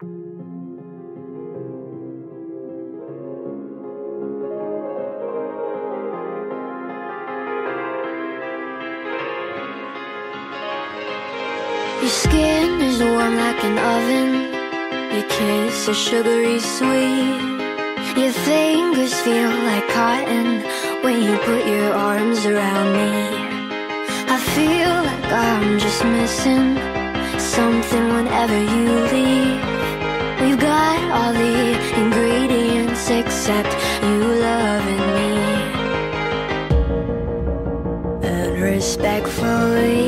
Your skin is warm like an oven. Your kiss is sugary sweet. Your fingers feel like cotton When you put your arms around me. I feel like I'm just missing Something whenever respectfully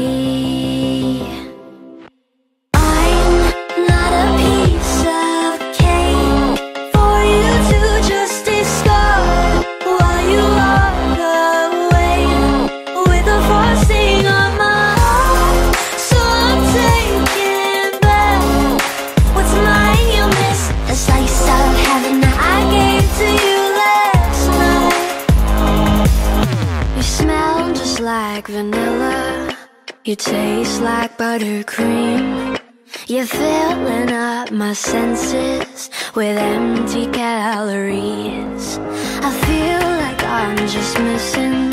like vanilla. You taste like buttercream. You're filling up my senses With empty calories. I feel like I'm just missing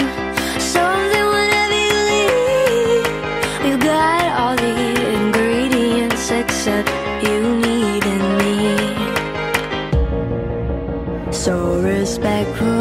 Something whenever you leave. You got all the ingredients Except you need in me. So respectful.